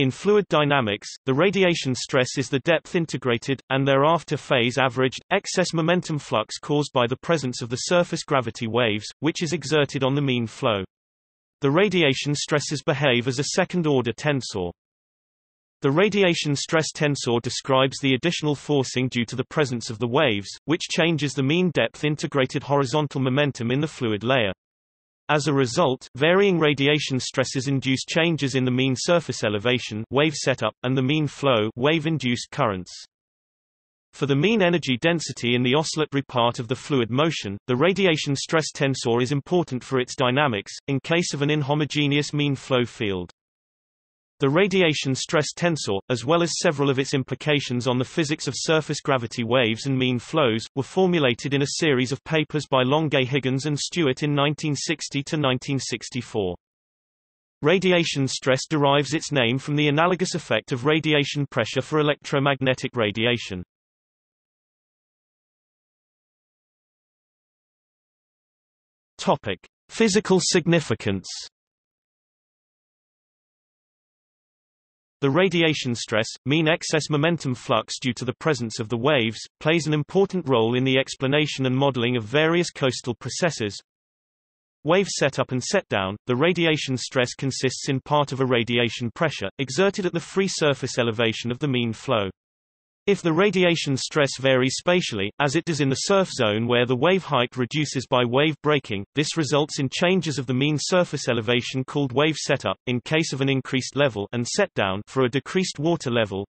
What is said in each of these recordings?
In fluid dynamics, the radiation stress is the depth-integrated, and thereafter phase-averaged, excess momentum flux caused by the presence of the surface gravity waves, which is exerted on the mean flow. The radiation stresses behave as a second-order tensor. The radiation stress tensor describes the additional forcing due to the presence of the waves, which changes the mean depth integrated horizontal momentum in the fluid layer. As a result, varying radiation stresses induce changes in the mean surface elevation wave setup, and the mean flow wave-induced currents. For the mean energy density in the oscillatory part of the fluid motion, the radiation stress tensor is important for its dynamics, in case of an inhomogeneous mean flow field. The radiation stress tensor, as well as several of its implications on the physics of surface gravity waves and mean flows, were formulated in a series of papers by Longuet Higgins and Stewart in 1960–1964. Radiation stress derives its name from the analogous effect of radiation pressure for electromagnetic radiation. Topic: Physical significance The radiation stress, mean excess momentum flux due to the presence of the waves, plays an important role in the explanation and modeling of various coastal processes. Wave setup and setdown, the radiation stress consists in part of a radiation pressure, exerted at the free surface elevation of the mean flow. If the radiation stress varies spatially, as it does in the surf zone where the wave height reduces by wave breaking, this results in changes of the mean surface elevation called wave setup, in case of an increased level and setdown for a decreased water level.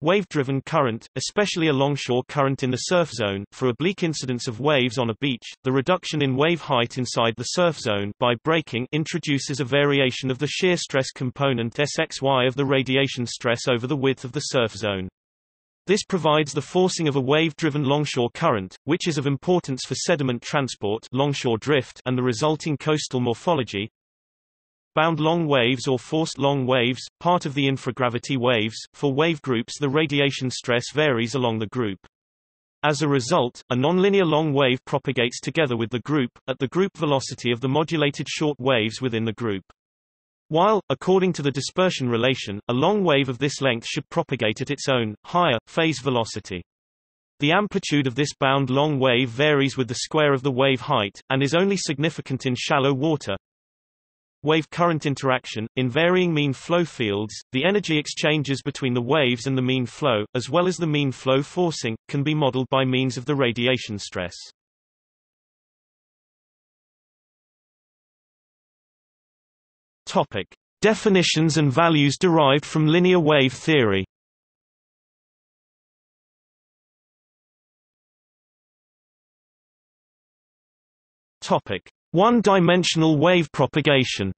Wave-driven current, especially a longshore current in the surf zone, for oblique incidence of waves on a beach, the reduction in wave height inside the surf zone by breaking introduces a variation of the shear stress component SXY of the radiation stress over the width of the surf zone. This provides the forcing of a wave-driven longshore current, which is of importance for sediment transport longshore drift and the resulting coastal morphology. Bound long waves or forced long waves, part of the infragravity waves, for wave groups the radiation stress varies along the group. As a result, a nonlinear long wave propagates together with the group, at the group velocity of the modulated short waves within the group. While, according to the dispersion relation, a long wave of this length should propagate at its own, higher, phase velocity. The amplitude of this bound long wave varies with the square of the wave height, and is only significant in shallow water. Wave current interaction. In varying mean flow fields, the energy exchanges between the waves and the mean flow, as well as the mean flow forcing, can be modeled by means of the radiation stress. Topic: Definitions and values derived from linear wave theory. Topic: One-dimensional wave propagation.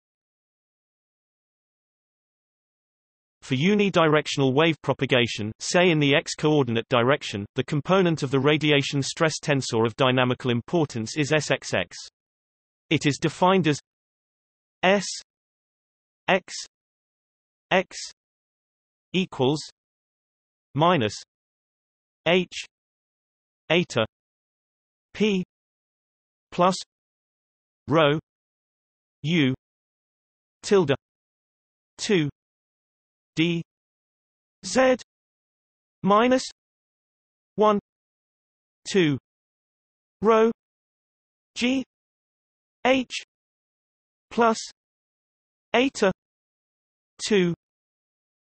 For unidirectional wave propagation, say in the x-coordinate direction, the component of the radiation stress tensor of dynamical importance is SXX. It is defined as S x x equals minus h eta p plus rho u tilde 2 d z minus 1 2 rho g h plus eta two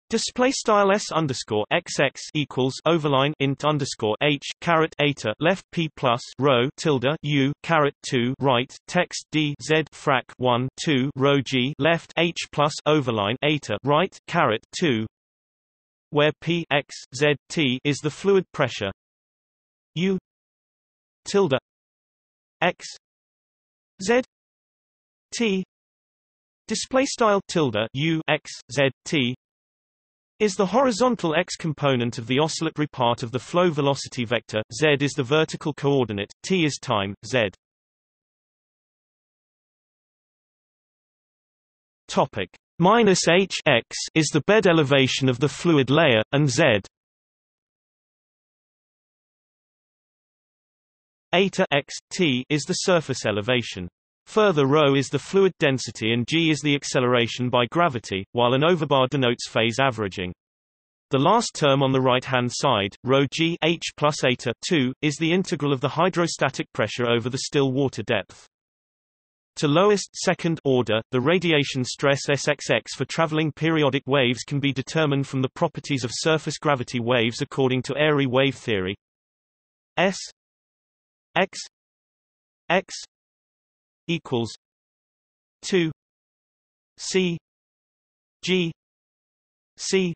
Display style s underscore xx equals overline int underscore h caret eta left p plus rho tilde u caret two right text d z frac one two rho g left h plus overline eta right caret two, where p x z t is the fluid pressure u tilde x z t Display style tilde u x z t is the horizontal x component of the oscillatory part of the flow velocity vector. Z is the vertical coordinate. T is time. Z. Topic minus h x is the bed elevation of the fluid layer, and z eta x t is the surface elevation. Further ρ is the fluid density and g is the acceleration by gravity, while an overbar denotes phase averaging. The last term on the right-hand side, rho g h plus eta 2, is the integral of the hydrostatic pressure over the still water depth. To lowest second order, the radiation stress SXX for traveling periodic waves can be determined from the properties of surface gravity waves according to Airy wave theory. S X X equals 2 C G C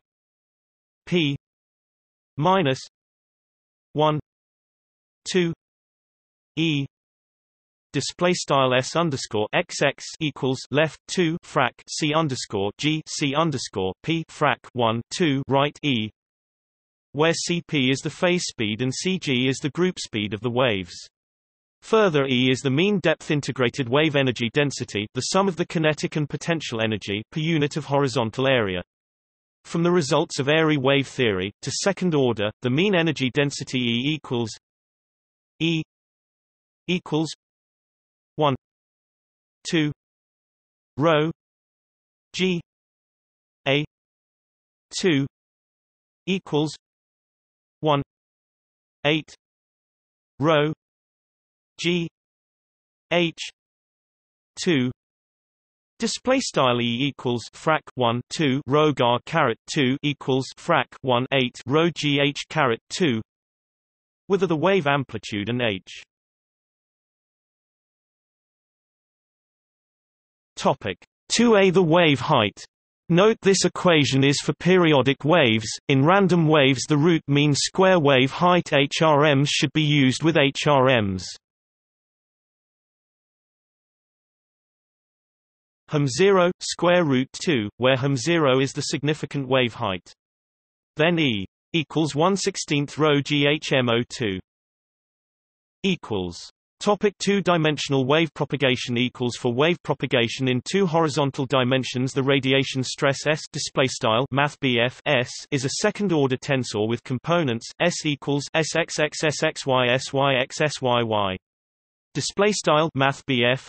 P minus 1 2 E display style s underscore xx equals left 2 frac c underscore g c underscore p frac 1 2 right e where cp is the phase speed and cg is the group speed of the waves Further E is the mean depth integrated wave energy density the sum of the kinetic and potential energy per unit of horizontal area. From the results of Airy wave theory, to second order, the mean energy density E equals E equals 1 2 rho g a 2 equals 1 8 rho g h 2 Display style e equals frac 1 2 rho gar caret 2 equals frac 1 8 rho gh caret 2 with the wave amplitude and h. Topic 2a the wave height. Note this equation is for periodic waves, in random waves the root mean square wave height. HRMs should be used with HRMs. Hum 0, square root 2, where hum 0 is the significant wave height. Then E equals 1 16th rho GHMO2 equals Topic two-dimensional wave propagation equals for wave propagation in two horizontal dimensions the radiation stress S displaystyle math S is a second-order tensor with components S equals SXXSXYSYXSYY. Display style Math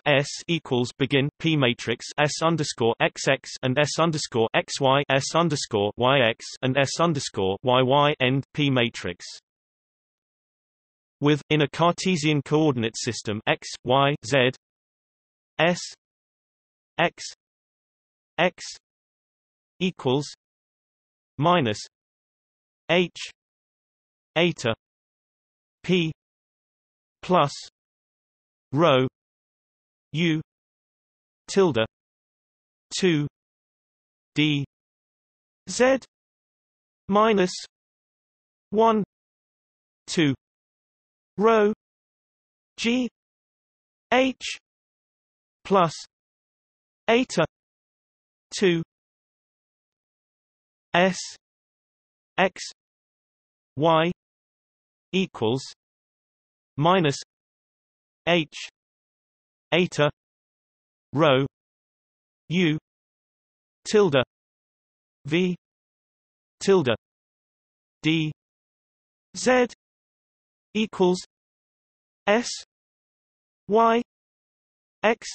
S equals begin P matrix S underscore XX and S underscore XY S underscore YX and S underscore YY end P matrix. With in a Cartesian coordinate system x, y, z s x x equals minus h eta p plus rho u tilde 2 d z minus 1 2 rho g h plus eta 2 s x y equals minus h. Eta. Rho. U. Tilde. V. Tilde. D. Z. Equals S. Y. X.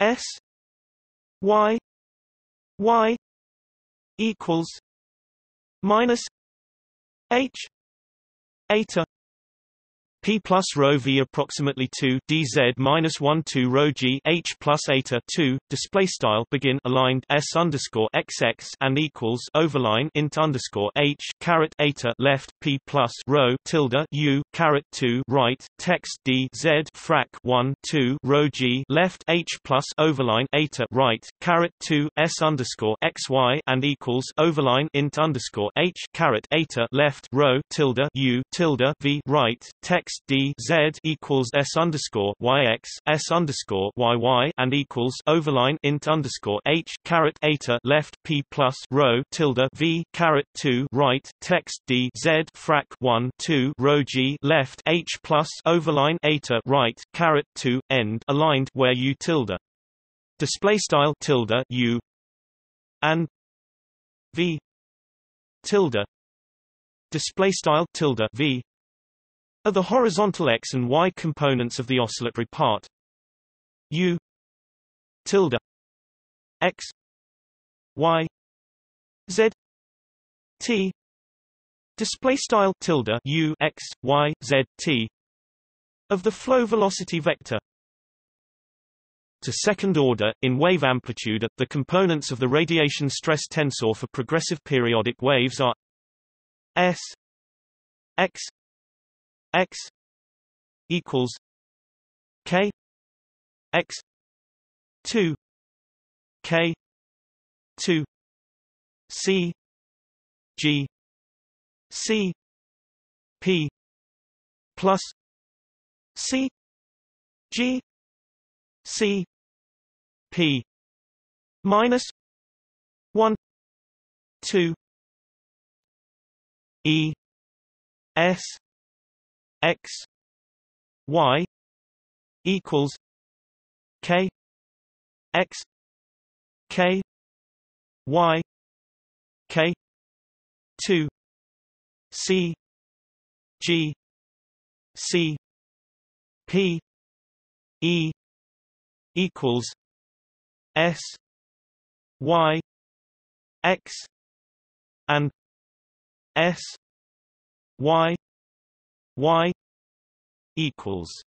S. Y. Y. Equals minus H. Eta P plus rho v approximately 2 dz minus 1 2 rho g h plus eta 2 display style begin aligned s underscore xx and equals overline int underscore h caret eta left p plus rho tilde u caret 2 right text d z frac 1 2 rho g left h plus overline eta right caret 2 s underscore xy and equals overline int underscore h caret eta left rho tilde u tilde v right text d z equals s underscore yx s underscore yy and equals overline int underscore h caret eta left p plus rho tilde v caret two right text d z frac one two rho g left h plus overline eta right caret two end aligned where u tilde. Display style tilde u and v tilde. Display style tilde v are the horizontal x and y components of the oscillatory part. u tilde x y z t display style tilde u x y z t of the flow velocity vector to second order, in wave amplitude the components of the radiation stress tensor for progressive periodic waves are S X X equals K X two K two C G C P plus C G C P minus one two E S X Y equals K X K Y K two C G C P E equals S Y X and S Y Y equals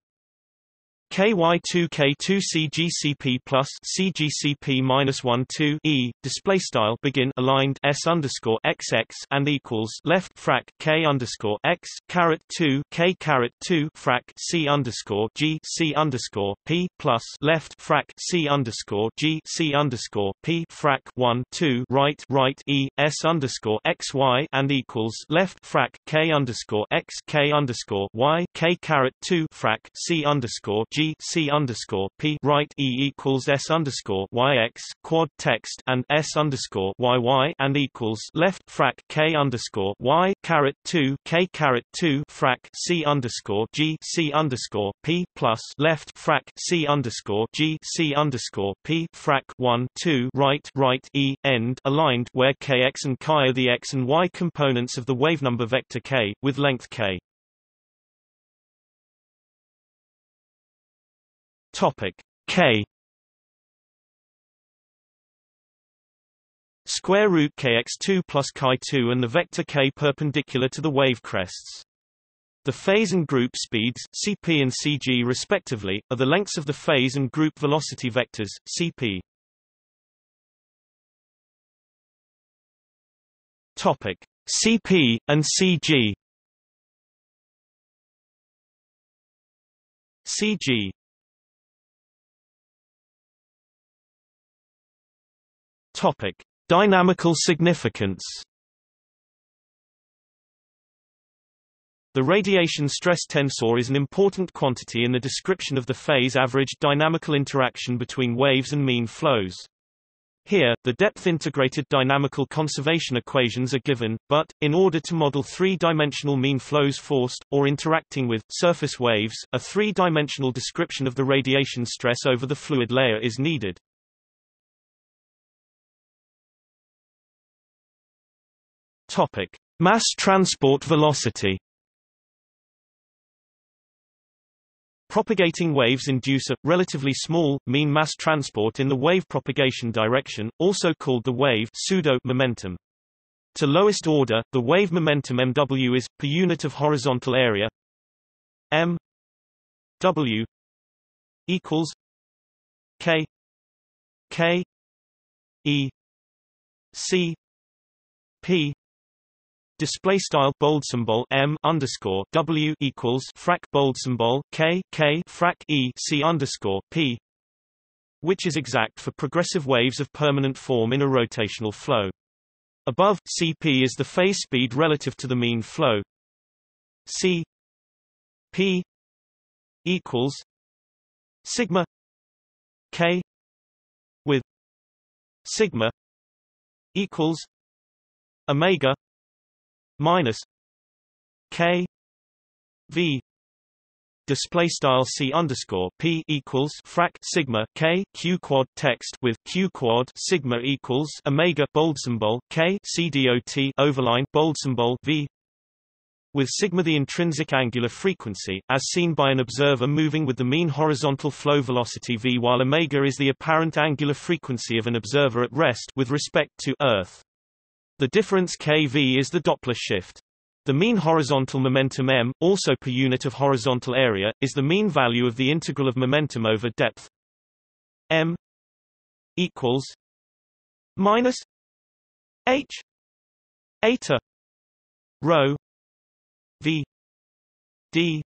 KY2 K2 CGCP plus CGCP minus 1 2 E display style begin aligned S underscore XX and equals left frac K underscore X caret 2 K caret 2 frac C underscore G C underscore P plus left frac C underscore G C underscore P frac 1 2 right right E S underscore XY and equals left frac K underscore X K underscore Y K caret 2 frac C underscore G C underscore P right E equals S underscore Y X quad text and S underscore Y Y and equals left frac K underscore Y caret two K caret two frac C underscore G C underscore P plus left frac C underscore G C underscore P frac one two right right E end aligned where Kx and Chi are the X and Y components of the wavenumber vector K, with length K. Topic K square root kx2 plus chi2 and the vector k perpendicular to the wave crests. The phase and group speeds cp and cg respectively are the lengths of the phase and group velocity vectors cp. Topic cp and cg. CG Topic: Dynamical significance. The radiation stress tensor is an important quantity in the description of the phase average dynamical interaction between waves and mean flows. Here, the depth-integrated dynamical conservation equations are given, but, in order to model three-dimensional mean flows forced, or interacting with, surface waves, a three-dimensional description of the radiation stress over the fluid layer is needed. Topic: Mass transport velocity. Propagating waves induce a, relatively small, mean mass transport in the wave propagation direction, also called the wave pseudo momentum. To lowest order, the wave momentum mw is, per unit of horizontal area, m w equals k k e c p Display style bold symbol m underscore w equals frac bold symbol k k frac e c underscore p, which is exact for progressive waves of permanent form in a rotational flow. Above, Cp is the phase speed relative to the mean flow. C P equals sigma k with sigma equals omega minus K V display style c underscore p equals frac sigma k q quad text with q quad sigma equals omega bold symbol k c dot overline bold symbol v with sigma the intrinsic angular frequency, as seen by an observer moving with the mean horizontal flow velocity v while omega is the apparent angular frequency of an observer at rest with respect to Earth. The difference kv is the Doppler shift. The mean horizontal momentum m, also per unit of horizontal area, is the mean value of the integral of momentum over depth m equals minus h eta rho v d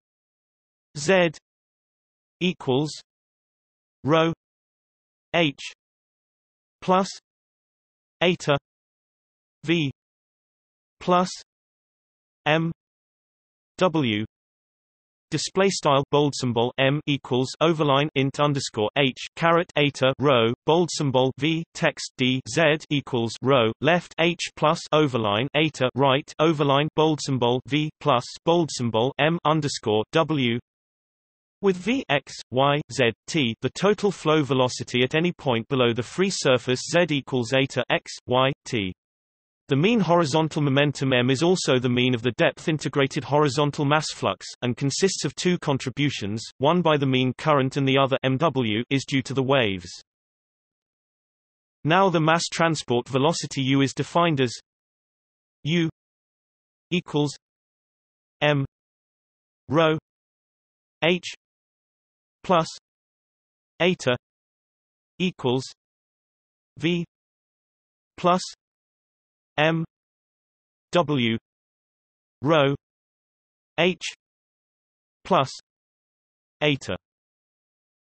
z equals rho h plus eta v plus m w Display style bold symbol m equals overline int underscore h caret eta rho bold symbol v text d z equals rho left h plus overline eta right overline bold symbol v plus bold symbol m underscore w with v x y z t the total flow velocity at any point below the free surface z equals eta x y t. The mean horizontal momentum m is also the mean of the depth-integrated horizontal mass flux, and consists of two contributions, one by the mean current and the other mw is due to the waves. Now the mass transport velocity u is defined as u equals m rho h plus eta equals v plus M W rho H plus eta.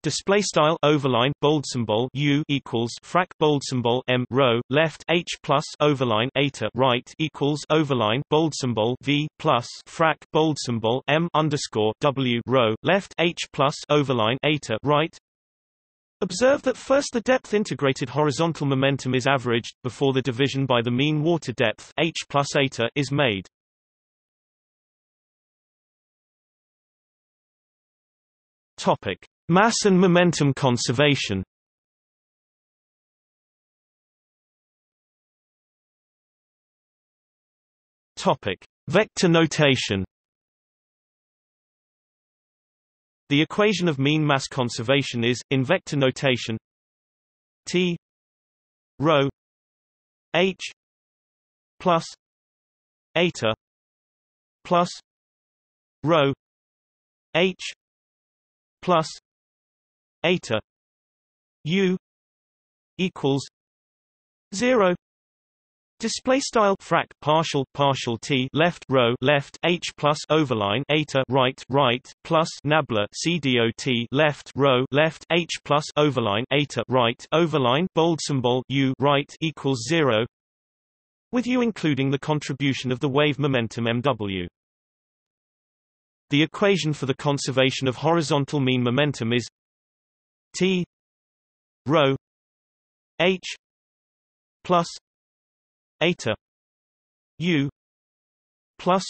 Display style overline bold symbol U equals frac bold symbol M rho left H plus overline eta right equals overline bold symbol V plus frac bold symbol M underscore W rho left H plus overline eta right Observe that first the depth-integrated horizontal momentum is averaged, before the division by the mean water depth h plus eta is made. Topic: Mass and momentum conservation. Topic: Vector notation. The equation of mean mass conservation is, in vector notation, T rho H plus eta plus rho H plus eta U equals zero Display style frac partial partial t left rho left h plus overline eta right right plus nabla cdot left rho left h plus overline eta right overline bold symbol u right equals zero, with u including the contribution of the wave momentum mw. The equation for the conservation of horizontal mean momentum is t rho h plus eta u plus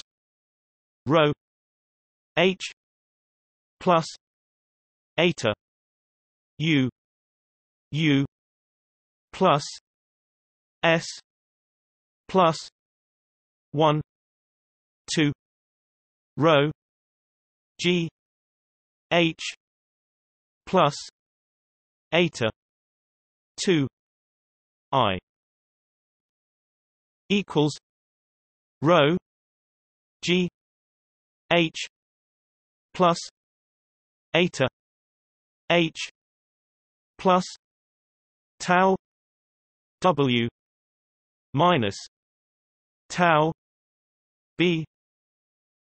rho h plus eta u u plus s plus 1 2 rho g h plus eta 2 i equals rho G H plus eta H plus tau W minus tau B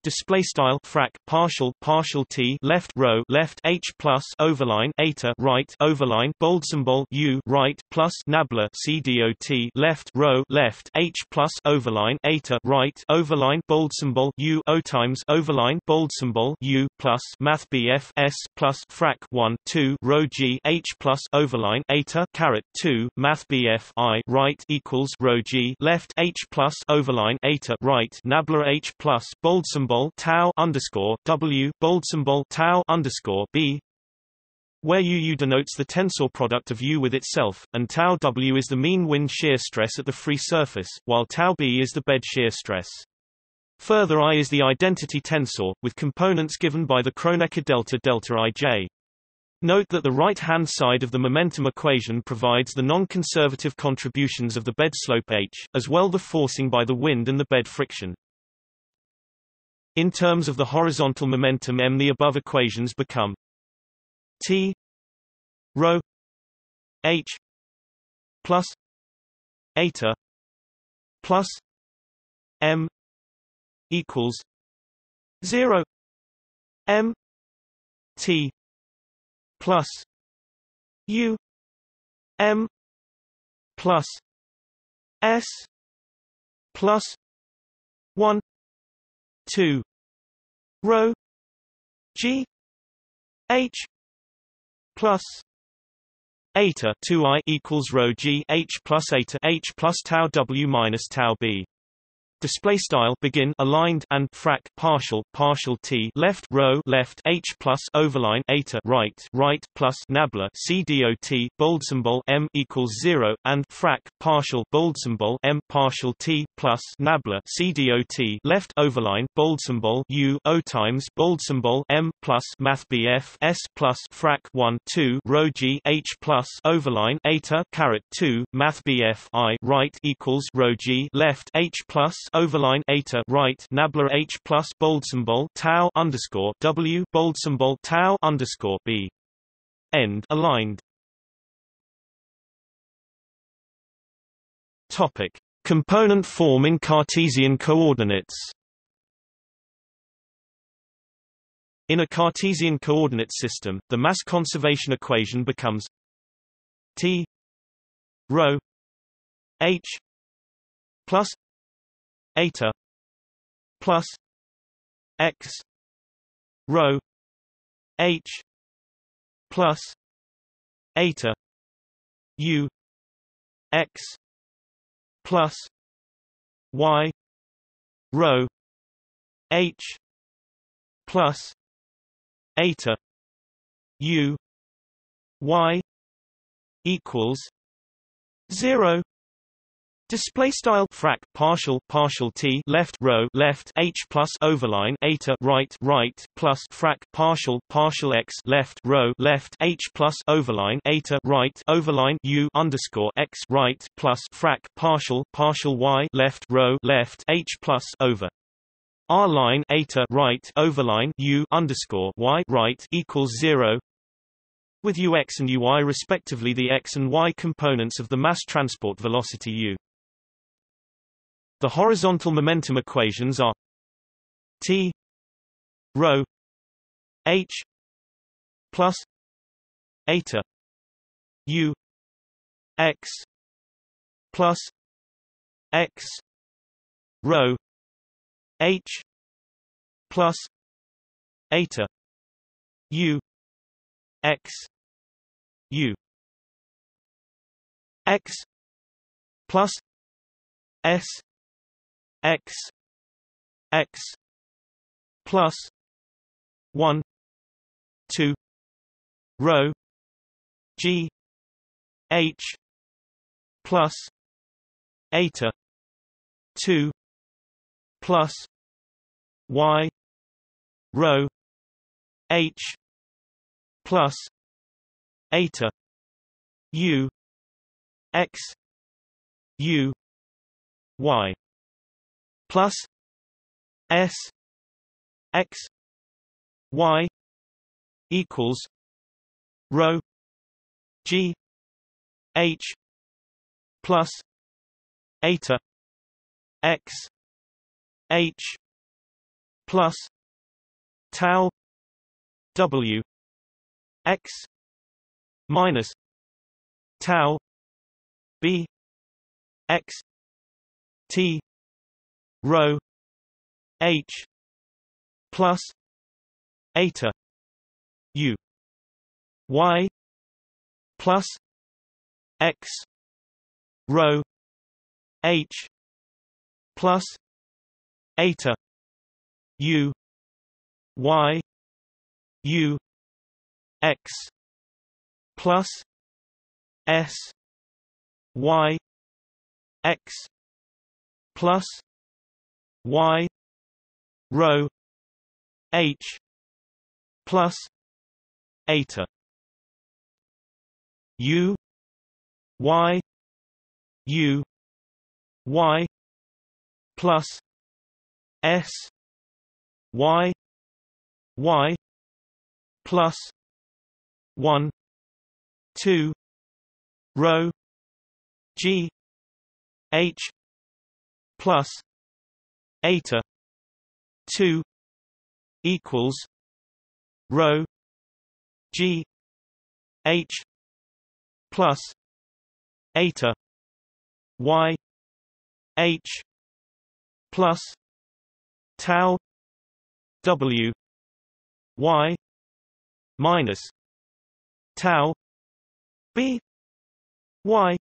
display style frac partial partial t left rho left h plus overline eta right overline bold symbol u right plus nabla c cdot left rho left h plus overline eta right overline bold symbol u o times overline bold symbol u plus math bf s plus frac 1 2 rho g h plus overline eta caret 2 math bf i right equals rho g left h plus overline eta right nabla h plus bold symbol symbol tau underscore W bold symbol tau underscore B where UU denotes the tensor product of U with itself, and tau W is the mean wind shear stress at the free surface, while tau B is the bed shear stress. Further I is the identity tensor, with components given by the Kronecker delta delta ij. Note that the right-hand side of the momentum equation provides the non-conservative contributions of the bed slope h, as well the forcing by the wind and the bed friction. In terms of the horizontal momentum m the above equations become t rho h plus eta plus m equals 0 m t plus u m plus s plus 1 2 rho g h plus eta 2i equals rho g h plus eta h plus tau w minus tau b display style begin aligned and frac partial partial t left rho left h plus overline eta right right plus nabla c dot bold symbol m equals 0 and frac partial bold symbol m partial t plus nabla c dot left overline bold symbol u o times bold symbol m plus math bf s plus frac 1 2 rho g h plus overline eta caret 2 math bf i right equals rho g left h plus overline eta right nabla h plus bold symbol tau underscore w bold symbol tau underscore b end aligned. Topic: Component form in Cartesian coordinates. In a Cartesian coordinate system, the mass conservation equation becomes T rho h plus eta plus x rho h plus eta u x plus y rho h plus eta u y equals 0 Display style frac partial partial t left rho left h plus overline eta right right plus frac partial partial x left rho left h plus overline eta right overline u underscore x right plus frac partial partial y left rho left h plus over r line eta right overline u underscore y right equals zero with ux and uy respectively the x and y components of the mass transport velocity u. The horizontal momentum equations are T rho H plus eta U X plus X rho H plus eta U X U. X plus S x x plus 1 2 rho g h plus eta 2 plus y rho h plus eta u x u y plus S X Y equals rho G H plus eta X H plus tau W X minus tau B X T rho h plus eta u y plus x rho h plus eta u y u x plus s y x plus y rho h plus eta. U y u y plus s y y plus 1 2 rho g h plus eta 2 equals rho g h plus eta y h plus tau w y minus tau b y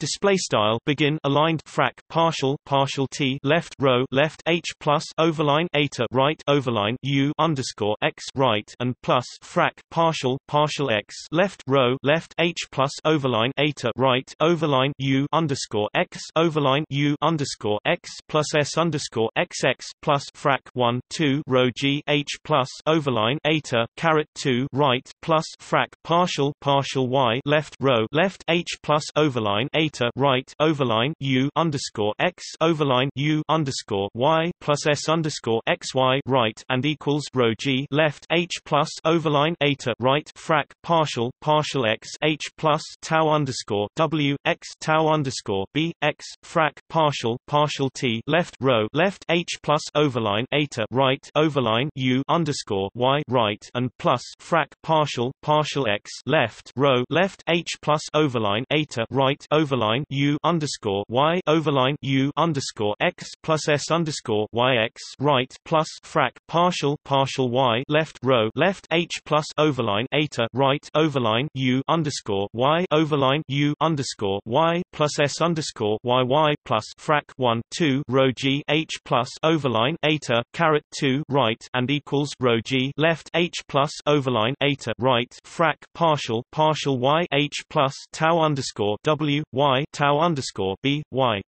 Display style begin aligned frac partial partial t left rho left h plus overline eta right overline u underscore x right and plus frac partial partial x left rho left h plus overline eta right overline u underscore x overline u underscore x plus s underscore xx plus frac 1 2 rho g h plus overline eta caret 2 right plus frac partial partial y left rho left h plus overline eta right overline u underscore x overline u underscore y plus s underscore x y right and equals rho g left h plus overline eta right frac partial partial x h plus tau underscore w x tau underscore b x frac partial partial t left rho left h plus overline eta right overline u underscore y right and plus frac partial partial x left rho left h plus overline eta right overline U underscore Y overline U underscore X plus S underscore Y X right plus frac partial partial Y left rho left H plus overline eta right overline U underscore Y overline U underscore Y plus S underscore Y Y plus frac one two rho G H plus overline eta caret two right and equals rho G left H plus overline eta right frac partial partial Y H plus tau underscore W Y tau underscore b y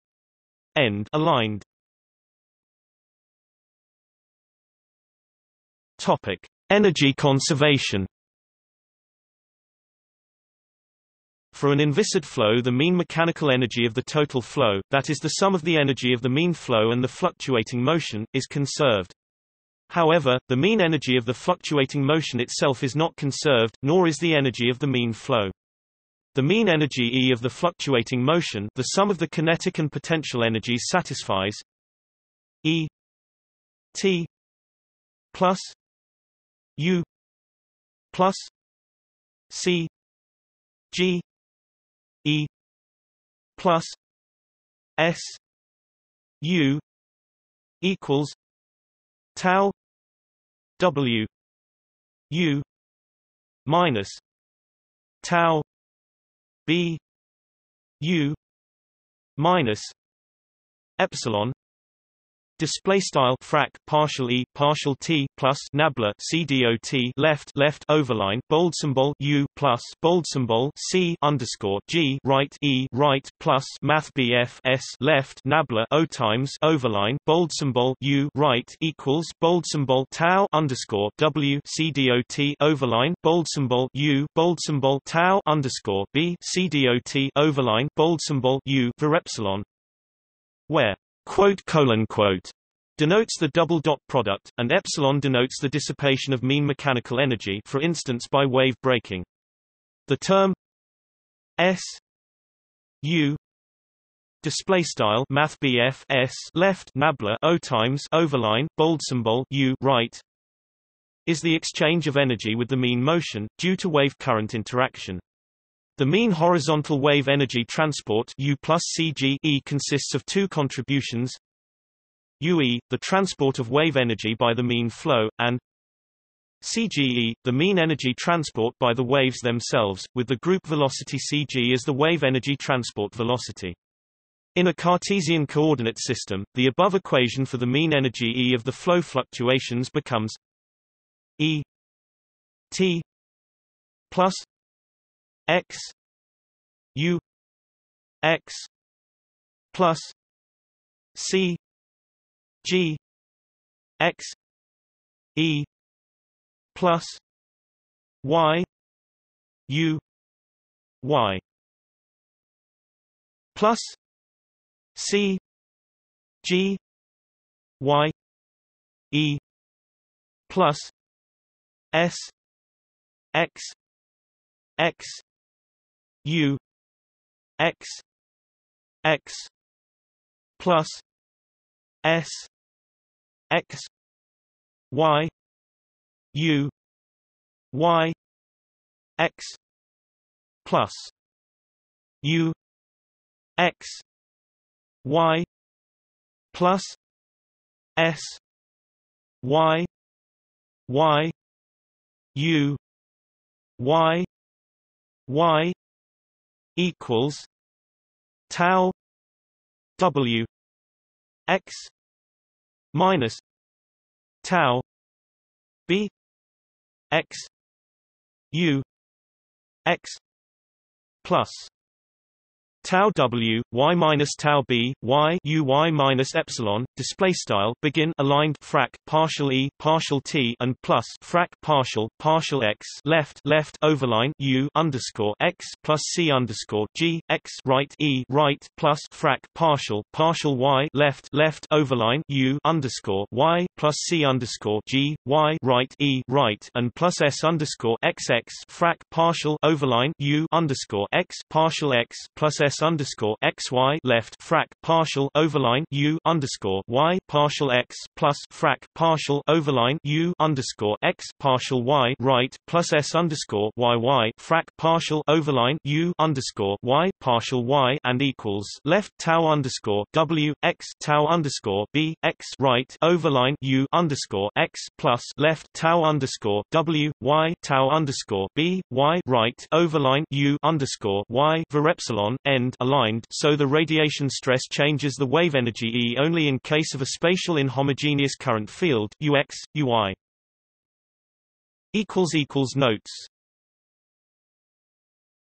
end aligned. Topic: Energy conservation. For an inviscid flow the mean mechanical energy of the total flow, that is the sum of the energy of the mean flow and the fluctuating motion, is conserved. However, the mean energy of the fluctuating motion itself is not conserved, nor is the energy of the mean flow. The mean energy E of the fluctuating motion the sum of the kinetic and potential energies satisfies E T plus U plus C G E plus S U equals tau W U minus tau B U minus epsilon Display style frac partial e partial t plus nabla cdot left left overline bold symbol u plus bold symbol c underscore g right e right plus math bf s left nabla o times overline bold symbol u right equals bold symbol tau underscore w cdot overline bold symbol u bold symbol tau underscore b cdot overline bold symbol u for epsilon where quote colon quote denotes the double dot product, and epsilon denotes the dissipation of mean mechanical energy for instance by wave breaking. The term S U display style math S left nabla O times overline bold symbol U right is the exchange of energy with the mean motion due to wave current interaction. The mean horizontal wave energy transport U plus CG e consists of two contributions UE, the transport of wave energy by the mean flow, and CGE, the mean energy transport by the waves themselves, with the group velocity CG as the wave energy transport velocity. In a Cartesian coordinate system, the above equation for the mean energy E of the flow fluctuations becomes E T plus x u x plus c g x e plus y u y plus c g y e plus s x x u x x plus s x y u y x plus u x y plus s y y u y y equals tau w x minus tau b x u x plus tau w y minus tau b y u y minus epsilon display style begin aligned frac partial e partial t and plus frac partial partial x left left overline u underscore x plus c underscore g x right e right plus frac partial partial y left left overline u underscore y plus c underscore g y right e right and plus s underscore x x frac partial overline u underscore x partial x plus s underscore x y left frac partial overline u underscore y partial x plus frac partial overline u underscore x partial y right plus s underscore y y frac partial overline u underscore y partial y and equals left tau underscore w x tau underscore b x right overline u underscore x plus left tau underscore w y tau underscore b y right overline u underscore y var epsilon end aligned so the radiation stress changes the wave energy E only in case of a spatial inhomogeneous current field Ux, Uy. Notes